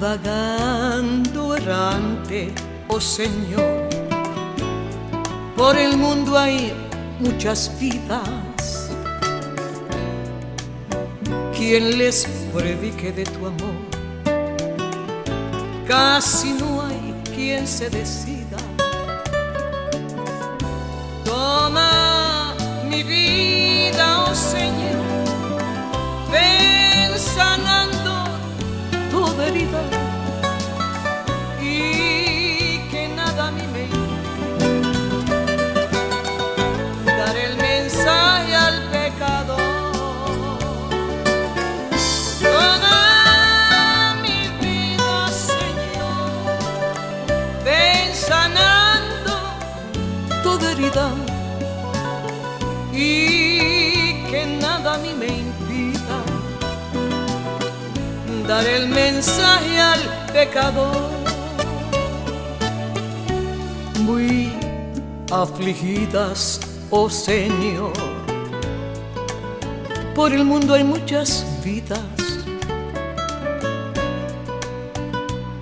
Vagando errante, oh Señor, por el mundo hay muchas vidas. Quien les predique de tu amor, casi no hay quien se decida. Toma herida y que nada a mí me impida dar el mensaje al pecador. Toda mi vida, Señor, ven sanando toda herida y dar el mensaje al pecador. Muy afligidas, oh Señor, por el mundo hay muchas vidas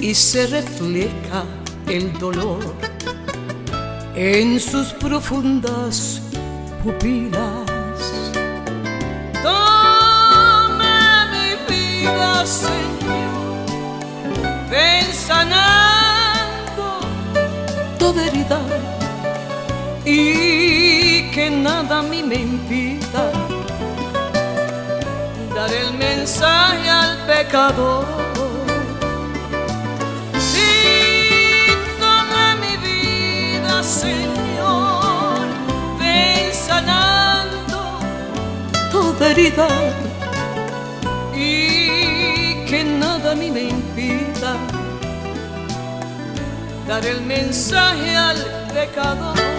y se refleja el dolor en sus profundas pupilas. Toma mi vida, Señor, y que nada a me impida dar el mensaje al pecador. Sí, toma mi vida, Señor, ven sanando toda herida y que nada a me impida dar el mensaje al pecador.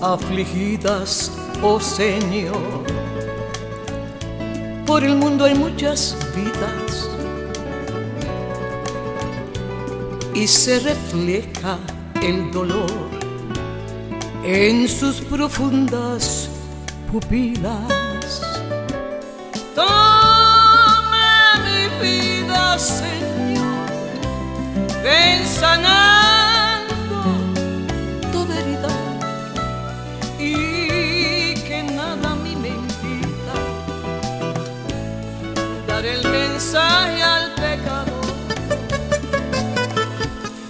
Afligidas, oh Señor. Por el mundo hay muchas vidas y se refleja el dolor en sus profundas pupilas. Dar el mensaje al pecador.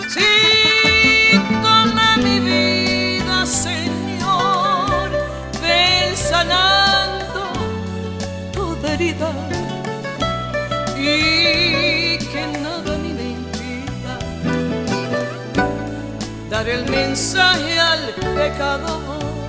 Sí, toma mi vida, Señor, ven sanando toda herida y que nada mí me impida dar el mensaje al pecador.